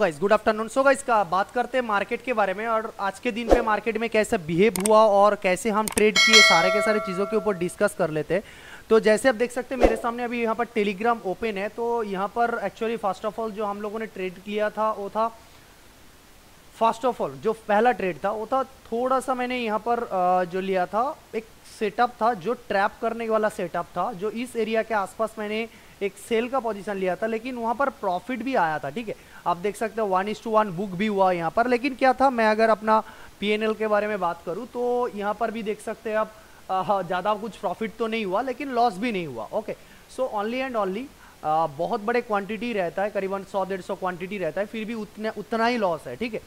Guys good afternoon so guys का बात करते हैं मार्केट के बारे में और आज के दिन पे मार्केट में कैसे बिहेव हुआ और कैसे हम ट्रेड किए, सारे के सारे चीज़ों के ऊपर डिस्कस कर लेते हैं। तो जैसे आप देख सकते हैं, मेरे सामने अभी यहाँ पर टेलीग्राम ओपन है तो यहाँ पर एक्चुअली फ़र्स्ट ऑफ़ ऑल जो हम लोगों ने ट्रेड किया था, वो था फ़र्स्ट ऑफ़ ऑल, जो पहला ट्रेड था, वो था थोड़ा सा मैंने यहाँ पर जो लिया था, एक सेटअप था, जो ट्रैप करने वाला सेटअप था, जो इस एरिया के आसपास मैंने एक सेल का पोजीशन लिया था, लेकिन वहाँ पर प्रॉफिट भी आया था, ठीक है? आप देख सकते हो one is to one book भी हुआ यहाँ पर, लेकिन क्या था, मैं अगर अपना पीएनएल के बारे में बात करूँ तो यहाँ पर भी देख सकते हैं आप ज़्यादा कुछ प्रॉफिट तो नहीं हुआ, लेकिन लॉस भी नहीं हुआ okay so only and only बहुत बड़े क्वांटिटी रहता है, करीबन सौ डेढ़ सौ क्वांटिटी रहता है, फिर भी उतना उतना ही लॉस है, ठीक है?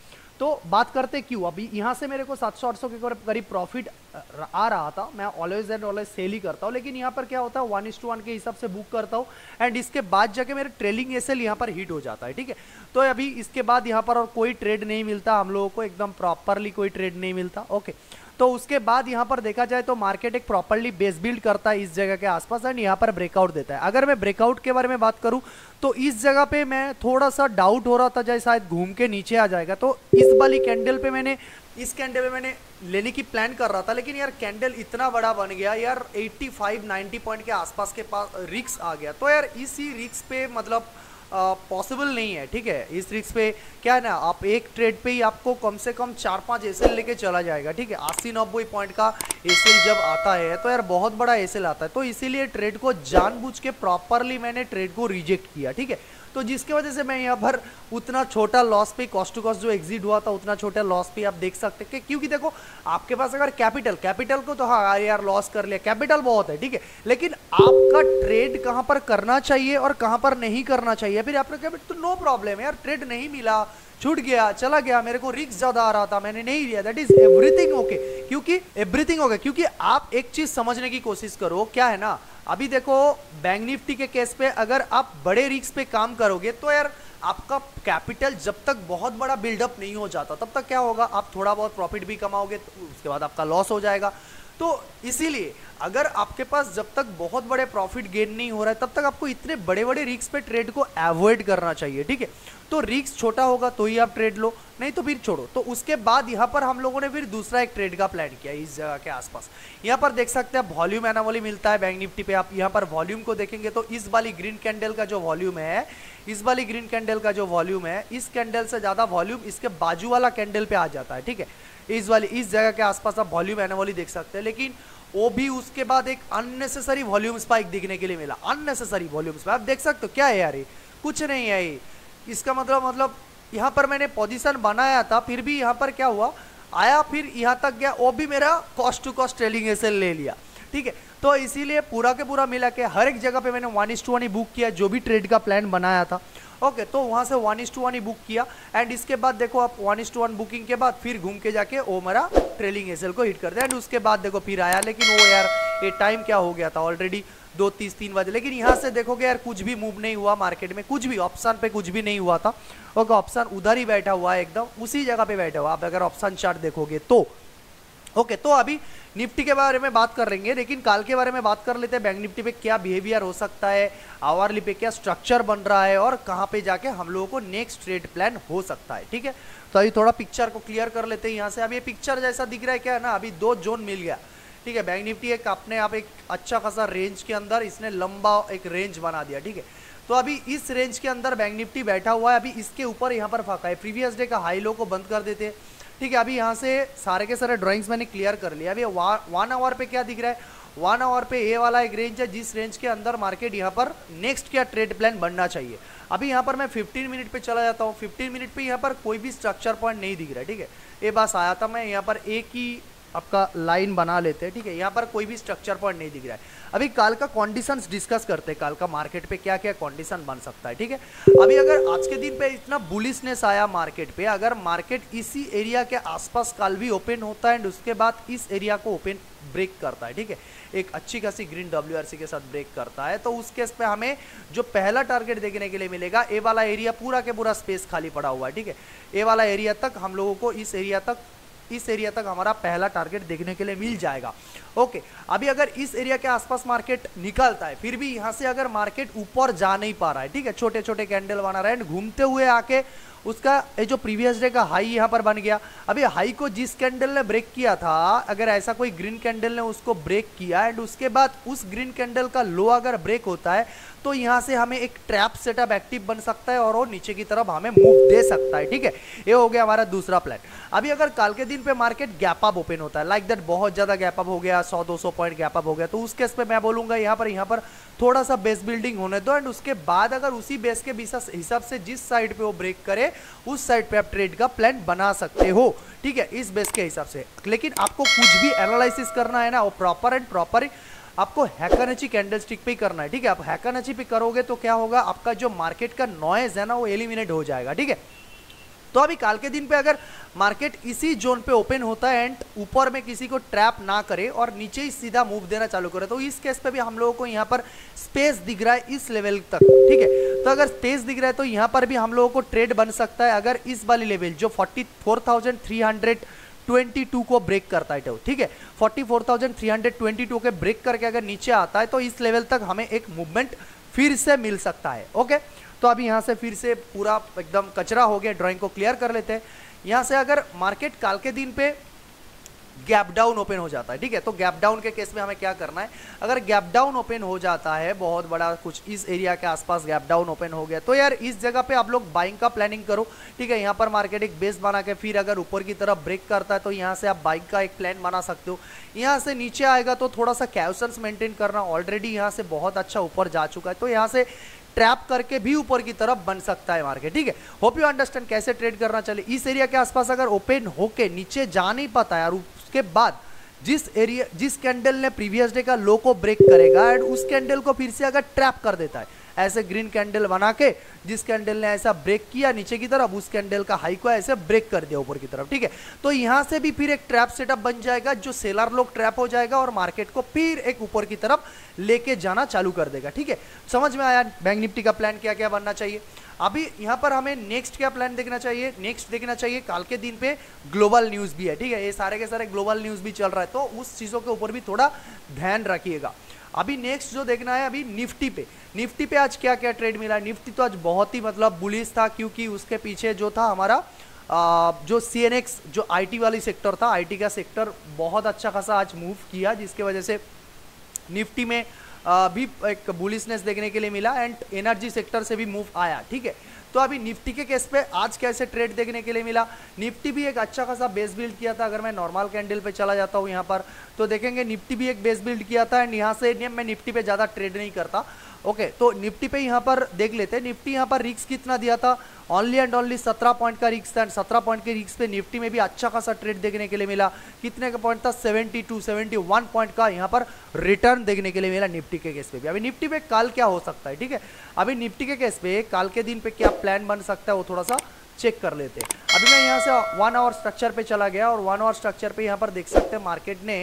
तो बात करते क्यों? अभी यहाँ से मेरे को 700 800 के करीब प्रॉफिट आ रहा था। मैं ऑलवेज एंड ऑलवेज सेल ही करता हूँ, लेकिन यहाँ पर क्या होता है वन इस टू वन के हिसाब से बुक करता हूँ एंड इसके बाद जाके मेरे ट्रेलिंग एस यहाँ पर हिट हो जाता है, ठीक है? तो अभी इसके बाद यहाँ पर और कोई ट्रेड नहीं मिलता, हम लोगों को एकदम प्रॉपरली कोई ट्रेड नहीं मिलता ओके तो उसके बाद यहाँ पर देखा जाए तो मार्केट एक प्रॉपरली बेस बिल्ड करता है इस जगह के आसपास एंड यहाँ पर ब्रेकआउट देता है। अगर मैं ब्रेकआउट के बारे में बात करूँ तो इस जगह पे मैं थोड़ा सा डाउट हो रहा था जैसे शायद घूम के नीचे आ जाएगा। तो इस वाली कैंडल पे मैंने, इस कैंडल पे मैंने लेने की प्लान कर रहा था, लेकिन यार कैंडल इतना बड़ा बन गया, यार 85 90 पॉइंट के आसपास के पास रिक्स आ गया। तो यार इसी रिक्स पे मतलब पॉसिबल नहीं है, ठीक है? इस रिक्स पे क्या है ना, आप एक ट्रेड पे ही आपको कम से कम चार पाँच एसएल लेके चला जाएगा, ठीक है? अस्सी नब्बे पॉइंट का एसएल जब आता है तो यार बहुत बड़ा एसएल आता है। तो इसीलिए ट्रेड को जानबूझ के प्रॉपरली मैंने ट्रेड को रिजेक्ट किया, ठीक है? तो जिसके वजह से मैं यहाँ पर उतना छोटा लॉस पे कॉस्ट टू कॉस्ट जो एग्जिट हुआ था, उतना छोटा लॉस पे आप देख सकते हैं क्योंकि देखो, आपके पास अगर कैपिटल कैपिटल को तो हाँ यार लॉस कर लिया कैपिटल बहुत है, ठीक है, लेकिन आपका ट्रेड कहाँ पर करना चाहिए और कहाँ पर नहीं करना चाहिए, फिर आपका कैपिटल तो नो प्रॉब्लम है यार ट्रेड नहीं मिला छूट गया, चला गया, मेरे को रिक्स ज़्यादा आ रहा था, मैंने नहीं लिया। दैट इज़ एवरीथिंग ओके क्योंकि एवरीथिंग ओके क्योंकि आप एक चीज़ समझने की कोशिश करो, क्या है ना? अभी देखो बैंक निफ्टी के केस पे अगर आप बड़े रिक्स पे काम करोगे तो यार आपका कैपिटल जब तक बहुत बड़ा बिल्डअप नहीं हो जाता, तब तक क्या होगा? आप थोड़ा बहुत प्रॉफिट भी कमाओगे तो उसके बाद आपका लॉस हो जाएगा। तो इसीलिए अगर आपके पास जब तक बहुत बड़े प्रॉफिट गेन नहीं हो रहा है, तब तक आपको इतने बड़े बड़े रिक्स पे ट्रेड को अवॉइड करना चाहिए, ठीक है? तो रिक्स छोटा होगा तो ही आप ट्रेड लो, नहीं तो फिर छोड़ो। तो उसके बाद यहाँ पर हम लोगों ने फिर दूसरा एक ट्रेड का प्लान किया इस जगह के आसपास। यहाँ पर देख सकते हैं वॉल्यूम एनावली मिलता है बैंक निफ्टी पे। आप यहाँ पर वॉल्यूम को देखेंगे तो इस वाली ग्रीन कैंडल का जो वॉल्यूम है, इस वाली ग्रीन कैंडल का जो वॉल्यूम है, इस कैंडल से ज़्यादा वॉल्यूम इसके बाजू वाला कैंडल पे आ जाता है, ठीक है? इस वाली, इस जगह के आसपास आप वॉल्यूम एनावली देख सकते हैं, लेकिन वो भी उसके बाद एक अननेसेसरी वॉल्यूम स्पाइक दिखने के लिए मिला। अननेसेसरी वॉल्यूम स्पाइक आप देख सकते हो, क्या है यार ये? कुछ नहीं है ये। इसका मतलब मतलब यहाँ पर मैंने पोजीशन बनाया था, फिर भी यहाँ पर क्या हुआ? आया, फिर यहाँ तक गया, वो भी मेरा कॉस्ट टू कॉस्ट ट्रेलिंग ऐसे ले लिया। ठीक है? तो इसीलिए पूरा के पूरा मिला के हर एक जगह पे मैंने वन इस टू वन ही बुक किया, जो भी ट्रेड का प्लान बनाया था। ओके तो वहाँ से वन इज़ टू वन ही बुक किया। एंड इसके बाद देखो आप वन इस टू वन बुकिंग के बाद फिर घूम के जाके वो मेरा ट्रेलिंग एसएल को हिट कर दिया एंड उसके बाद देखो फिर आया, लेकिन वो यार, ये टाइम क्या हो गया था ऑलरेडी दो तीस तीन बजे। लेकिन यहाँ से देखोगे यार कुछ भी मूव नहीं हुआ मार्केट में, कुछ भी ऑप्शन पे कुछ भी नहीं हुआ था। ओके ऑप्शन उधर ही बैठा हुआ है एकदम, उसी जगह पे बैठा हुआ आप अगर ऑप्शन चार्ट देखोगे तो। ओके तो अभी निफ्टी के बारे में बात कर लेंगे, लेकिन काल के बारे में बात कर लेते हैं बैंक निफ्टी पे क्या बिहेवियर हो सकता है आवरली पे क्या स्ट्रक्चर बन रहा है, और कहाँ पे जाके हम लोगों को नेक्स्ट ट्रेड प्लान हो सकता है, ठीक है? तो अभी थोड़ा पिक्चर को क्लियर कर लेते हैं यहाँ से। अब ये पिक्चर जैसा दिख रहा है क्या है ना, अभी दो जोन मिल गया, ठीक है? बैंक निफ्टी एक अपने आप एक अच्छा खासा रेंज के अंदर इसने लंबा एक रेंज बना दिया, ठीक है? तो अभी इस रेंज के अंदर बैंक निफ्टी बैठा हुआ है, अभी इसके ऊपर यहाँ पर फाका है। प्रीवियस डे का हाई लो को बंद कर देते हैं। ठीक है, अभी यहाँ से सारे के सारे ड्राइंग्स मैंने क्लियर कर लिया। अभी वन आवर पे क्या दिख रहा है? वन आवर पे ए वाला एक रेंज है, जिस रेंज के अंदर मार्केट यहाँ पर नेक्स्ट क्या ट्रेड प्लान बनना चाहिए। अभी यहाँ पर मैं 15 मिनट पे चला जाता हूँ। 15 मिनट पे यहाँ पर कोई भी स्ट्रक्चर पॉइंट नहीं दिख रहा है, ठीक है? ये बस आया था मैं, यहाँ पर एक ही आपका लाइन बना लेते हैं, ठीक है? यहाँ पर कोई भी स्ट्रक्चर पॉइंट नहीं दिख रहा है। अभी काल का कंडीशन डिस्कस करते हैं, काल का मार्केट पे क्या क्या कंडीशन बन सकता है, ठीक है? अभी अगर आज के दिन पे इतना बुलिसनेस आया मार्केट पे, अगर मार्केट इसी एरिया के आसपास काल भी ओपन होता है एंड उसके बाद इस एरिया को ओपन ब्रेक करता है, ठीक है? एक अच्छी खासी ग्रीन डब्ल्यूआरसी के साथ ब्रेक करता है तो उस केस पे हमें जो पहला टारगेट देखने के लिए मिलेगा ए वाला एरिया पूरा के पूरा स्पेस खाली पड़ा हुआ है, ठीक है? ए वाला एरिया तक हम लोगों को इस एरिया तक इस एरिया तक हमारा पहला टारगेट देखने के लिए मिल जाएगा। ओके अभी अगर इस एरिया के आसपास मार्केट निकलता है, फिर भी यहाँ से अगर मार्केट ऊपर जा नहीं पा रहा है, ठीक है छोटे छोटे कैंडल बना रहे हैं घूमते हुए आके उसका ये जो प्रीवियस डे का हाई यहाँ पर बन गया। अभी हाई को जिस कैंडल ने ब्रेक किया था, अगर ऐसा कोई ग्रीन कैंडल ने उसको ब्रेक किया एंड उसके बाद उस ग्रीन कैंडल का लो अगर ब्रेक होता है तो यहाँ से हमें एक ट्रैप सेटअप एक्टिव बन सकता है और वो नीचे की तरफ़ हमें मूव दे सकता है, ठीक है? ये हो गया हमारा दूसरा प्लान अभी अगर कल के दिन पे मार्केट गैप अप ओपन होता है लाइक दैट बहुत ज़्यादा गैप अप हो गया 100 200 पॉइंट गैप अप हो गया तो उस केस पे मैं बोलूँगा यहाँ पर यहाँ पर थोड़ा सा बेस बिल्डिंग होने दो एंड उसके बाद अगर उसी बेस के हिसाब से जिस साइड पे वो ब्रेक करे, उस साइड पे आप ट्रेड का प्लान बना सकते हो। ठीक है, इस बेस के हिसाब से। लेकिन आपको कुछ भी एनालिसिस करना है ना, वो प्रॉपर एंड प्रॉपर आपको हैकानची कैंडल स्टिक पे ही करना है। ठीक है, आप हैकानची पे करोगे तो क्या होगा? आपका जो मार्केट का नॉइज़ है ना, वो एलिमिनेट हो जाएगा। ठीक है? तो अभी काल के दिन पे अगर मार्केट इसी जोन पे ओपन होता है एंड ऊपर में किसी को ट्रैप ना करे और नीचे ही सीधा मूव देना चालू करे तो इस केस पे भी हम लोगों को यहाँ पर स्पेस दिख रहा है इस लेवल तक ठीक है? तो अगर स्पेस दिख रहा है तो यहाँ पर भी हम लोगों को ट्रेड बन सकता है अगर इस वाली लेवल जो forty four thousand three hundred 22 को ब्रेक करता है ठीक है? 44,322 के ब्रेक करके अगर नीचे आता है तो इस लेवल तक हमें एक मूवमेंट फिर से मिल सकता है ओके तो अभी यहाँ से फिर से पूरा एकदम कचरा हो गया ड्राइंग को क्लियर कर लेते हैं। यहाँ से अगर मार्केट काल के दिन पे गैप डाउन ओपन हो जाता है, ठीक है? तो गैप डाउन के केस में हमें क्या करना है? अगर गैप डाउन ओपन हो जाता है, बहुत बड़ा कुछ इस एरिया के आसपास गैप डाउन ओपन हो गया तो यार इस जगह पे आप लोग बाइंग का प्लानिंग करो, ठीक है? यहाँ पर मार्केट एक बेस बना के फिर अगर ऊपर की तरफ़ ब्रेक करता है तो यहाँ से आप बाइक का एक प्लान बना सकते हो। यहाँ से नीचे आएगा तो थोड़ा सा कैउसन्स मेंटेन करना ऑलरेडी यहाँ से बहुत अच्छा ऊपर जा चुका है तो यहाँ से ट्रैप करके भी ऊपर की तरफ़ बन सकता है मार्केट, ठीक है? होप यू अंडरस्टैंड कैसे ट्रेड करना चाहिए इस एरिया के आसपास अगर ओपन होके नीचे जा नहीं पाता यार, उसके बाद जिस एरिया जिस कैंडल ने प्रीवियस डे का लो को ब्रेक करेगा एंड उस कैंडल को फिर से अगर ट्रैप कर देता है ऐसे ग्रीन कैंडल बना के, जिस कैंडल ने ऐसा ब्रेक किया नीचे की तरफ़, उस कैंडल का हाई को ऐसे ब्रेक कर दिया ऊपर की तरफ़, ठीक है? तो यहाँ से भी फिर एक ट्रैप सेटअप बन जाएगा, जो सेलर लोग ट्रैप हो जाएगा और मार्केट को फिर एक ऊपर की तरफ़ लेके जाना चालू कर देगा, ठीक है? समझ में आया? बैंक निफ्टी का प्लान क्या क्या बनना चाहिए? अभी यहाँ पर हमें नेक्स्ट क्या प्लान देखना चाहिए? नेक्स्ट देखना चाहिए कल के दिन पे ग्लोबल न्यूज़ भी है, ठीक है? ये सारे के सारे ग्लोबल न्यूज़ भी चल रहा है तो उस चीज़ों के ऊपर भी थोड़ा ध्यान रखिएगा। अभी नेक्स्ट जो देखना है अभी निफ्टी पे। निफ्टी पे आज क्या क्या ट्रेड मिला? निफ्टी तो आज बहुत ही मतलब बुलिस था क्योंकि उसके पीछे जो था हमारा आ, जो सीएनएक्स जो आईटी वाली सेक्टर था आईटी का सेक्टर बहुत अच्छा खासा आज मूव किया जिसके वजह से निफ्टी में आ, भी एक बुलिसनेस देखने के लिए मिला एंड एनर्जी सेक्टर से भी मूव आया ठीक है? तो अभी निफ्टी के केस पे आज कैसे ट्रेड देखने के लिए मिला? निफ्टी भी एक अच्छा खासा बेस बिल्ड किया था, अगर मैं नॉर्मल कैंडल पे चला जाता हूँ यहाँ पर तो देखेंगे निफ्टी भी एक बेस बिल्ड किया था एंड यहाँ से मैं निफ्टी पे ज़्यादा ट्रेड नहीं करता। ओके तो निफ्टी पे यहाँ पर देख लेते हैं, निफ्टी यहाँ पर रिक्स कितना दिया था? ओनली एंड ओनली सत्रह पॉइंट का रिक्स था एंड सत्रह पॉइंट के रिक्स पे निफ्टी में भी अच्छा खासा ट्रेड देखने के लिए मिला। कितने का पॉइंट था? Seventy two seventy one point का यहाँ पर रिटर्न देखने के लिए मिला निफ्टी के केस पे भी। अभी निफ्टी पे कल क्या हो सकता है, ठीक है? अभी निफ्टी के केस पे, कल के दिन पे क्या प्लान बन सकता है वो थोड़ा सा चेक कर लेते हैं। अभी मैं यहाँ से वन आवर स्ट्रक्चर पे चला गया और वन आवर स्ट्रक्चर पे यहाँ पर देख सकते हैं मार्केट ने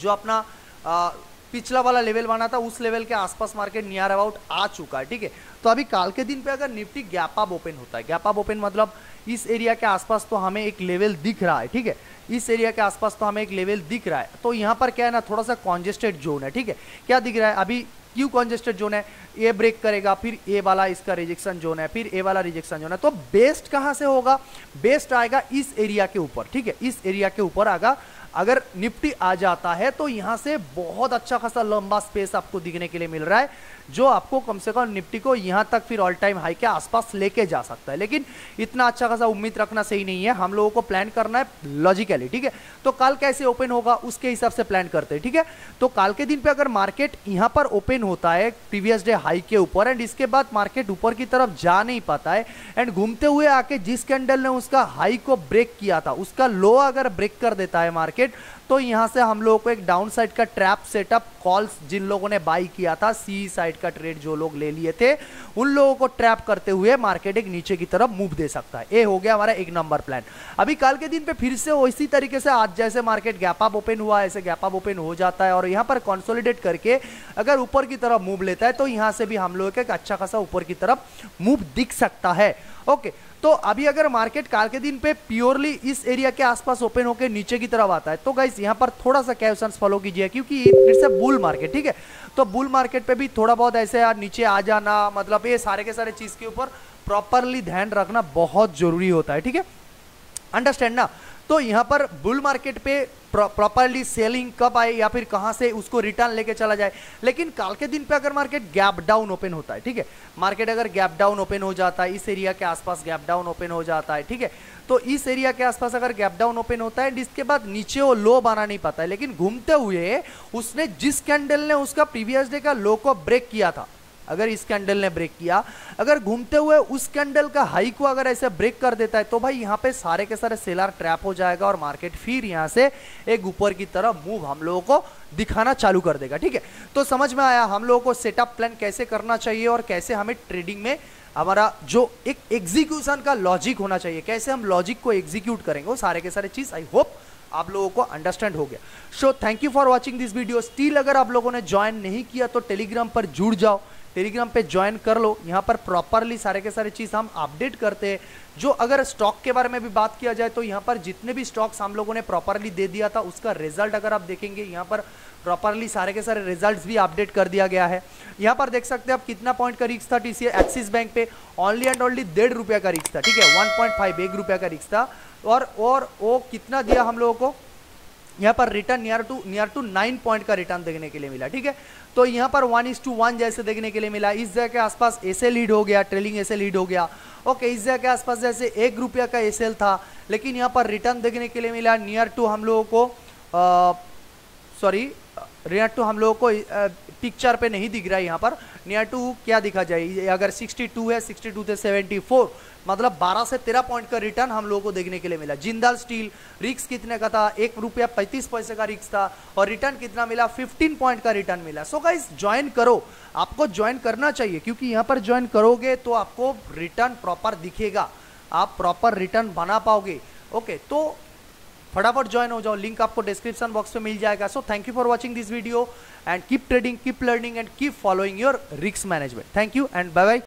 जो अपना आ, पिछला वाला लेवल बना था उस लेवल के आसपास मार्केट नियर अबाउट आ चुका है ठीक है? तो अभी काल के दिन पे अगर निफ्टी गैप अप ओपन होता है गैप अप ओपन मतलब इस एरिया के आसपास तो हमें एक लेवल दिख रहा है ठीक है? इस एरिया के आसपास तो हमें एक लेवल दिख रहा है। तो यहाँ पर क्या है ना थोड़ा सा कॉन्जेस्टेड जोन है, ठीक है? क्या दिख रहा है? अभी क्यों कॉन्जेस्टेड जोन है? ए ब्रेक करेगा, फिर ए वाला इसका रिजेक्शन जोन है, फिर ए वाला रिजेक्शन जोन है। तो बेस्ट कहाँ से होगा? बेस्ट आएगा इस एरिया के ऊपर, ठीक है? इस एरिया के ऊपर आएगा अगर निफ्टी आ जाता है तो यहाँ से बहुत अच्छा खासा लंबा स्पेस आपको दिखने के लिए मिल रहा है। जो आपको कम से कम निफ्टी को यहाँ तक फिर ऑल टाइम हाई के आसपास लेके जा सकता है। लेकिन इतना अच्छा खासा उम्मीद रखना सही नहीं है। हम लोगों को प्लान करना है लॉजिकली ठीक है? तो कल कैसे ओपन होगा उसके हिसाब से प्लान करते हैं, ठीक है? तो कल के दिन पे अगर मार्केट यहाँ पर ओपन होता है प्रीवियस डे हाई के ऊपर एंड इसके बाद मार्केट ऊपर की तरफ़ जा नहीं पाता है एंड घूमते हुए आके जिस कैंडल ने उसका हाई को ब्रेक किया था, उसका लो अगर ब्रेक कर देता है मार्केट तो यहाँ से हम लोगों को एक डाउन साइड का ट्रैप सेटअप कॉल्स जिन लोगों ने बाई किया था सी साइड का ट्रेड जो लोग ले लिए थे, उन लोगों को ट्रैप करते हुए मार्केट एक नीचे की तरफ़ मूव दे सकता है। ये हो गया हमारा एक नंबर प्लान अभी कल के दिन पे फिर से इसी तरीके से आज जैसे मार्केट गैप अप ओपन हुआ, ऐसे गैप अप ओपन हो जाता है और यहाँ पर कॉन्सोलिडेट करके अगर ऊपर की तरफ़ मूव लेता है तो यहाँ से भी हम लोग एक अच्छा खासा ऊपर की तरफ़ मूव दिख सकता है। ओके तो अभी अगर मार्केट काल के दिन पे प्योरली इस एरिया के आसपास ओपन होकर नीचे की तरफ़ आता है तो गाइस यहाँ पर थोड़ा सा कैप्शन फॉलो कीजिए, क्योंकि फिर से बुल मार्केट ठीक है? तो बुल मार्केट पे भी थोड़ा बहुत ऐसे यार नीचे आ जाना मतलब ये सारे के सारे चीज़ के ऊपर प्रॉपरली ध्यान रखना बहुत ज़रूरी होता है, ठीक है? अंडरस्टैंड ना? तो यहाँ पर बुल मार्केट पे प्रॉपरली सेलिंग कब आए या फिर कहाँ से उसको रिटर्न लेके चला जाए। लेकिन कल के दिन पे अगर मार्केट गैप डाउन ओपन होता है, ठीक है? मार्केट अगर गैप डाउन ओपन हो जाता है, इस एरिया के आसपास गैप डाउन ओपन हो जाता है, ठीक है? तो इस एरिया के आसपास अगर गैप डाउन ओपन होता है जिसके बाद नीचे वो लो बना नहीं पाता है। लेकिन घूमते हुए उसने जिस कैंडल ने उसका प्रीवियस डे का लो को ब्रेक किया था अगर इस कैंडल ने ब्रेक किया, अगर घूमते हुए उस कैंडल का हाई को अगर ऐसे ब्रेक कर देता है तो भाई यहाँ पे सारे के सारे सेलर ट्रैप हो जाएगा और मार्केट फिर यहाँ से एक ऊपर की तरफ़ मूव हम लोगों को दिखाना चालू कर देगा, ठीक है? तो समझ में आया हम लोगों को सेटअप प्लान कैसे करना चाहिए और कैसे हमें ट्रेडिंग में हमारा जो एक एग्जीक्यूशन का लॉजिक होना चाहिए, कैसे हम लॉजिक को एग्जीक्यूट करेंगे, वो सारे के सारे चीज़ आई होप आप लोगों को अंडरस्टैंड हो गया। So thank you for watching this video still अगर आप लोगों ने ज्वाइन नहीं किया तो टेलीग्राम पर जुड़ जाओ। टेलीग्राम पे ज्वाइन कर लो। यहाँ पर प्रॉपरली सारे के सारे चीज़ हम अपडेट करते हैं। जो अगर स्टॉक के बारे में भी बात किया जाए तो यहाँ पर जितने भी स्टॉक्स हम लोगों ने प्रॉपरली दे दिया था, उसका रिज़ल्ट अगर आप देखेंगे, यहाँ पर प्रॉपरली सारे के सारे रिजल्ट्स भी अपडेट कर दिया गया है। यहाँ पर देख सकते हैं आप कितना पॉइंट का रिक्स था टीसी एक्सिस बैंक पे। ओनली एंड ओनली डेढ़ रुपया का रिक्स था, ठीक है? वन पॉइंट फाइव एक रुपया का रिक्स था। और और वो कितना दिया हम लोगों को? यहाँ पर return near to near to nine point का रिटर्न देखने के लिए मिला, ठीक है? तो यहाँ पर वन इज़ टू वन जैसे देखने के लिए मिला। इस जगह के आसपास ऐसे लीड हो गया ट्रेलिंग ऐसे लीड हो गया। ओके इस जगह के आसपास जैसे एक रुपया का एसएल था, लेकिन यहाँ पर रिटर्न देखने के लिए मिला। नियर टू हम लोगों को सॉरी नियर टू हम लोगों को पिक्चर पे नहीं दिख रहा है यहाँ पर। नियर टू क्या दिखा जाए? अगर 62 है 62 से 74 मतलब 12 से 13 पॉइंट का रिटर्न हम लोगों को देखने के लिए मिला। जिंदाल स्टील रिक्स कितने का था? एक रुपया पैंतीस पैसे का रिक्स था और रिटर्न कितना मिला? 15 पॉइंट का रिटर्न मिला। सो गाइस ज्वाइन करो। आपको ज्वाइन करना चाहिए क्योंकि यहाँ पर ज्वाइन करोगे तो आपको रिटर्न प्रॉपर दिखेगा। आप प्रॉपर रिटर्न बना पाओगे। ओके okay, तो फटाफट ज्वाइन हो जाओ। लिंक आपको डिस्क्रिप्शन बॉक्स में मिल जाएगा। So thank you for watching this video and keep trading keep learning and keep following your रिक्स management thank you and bye bye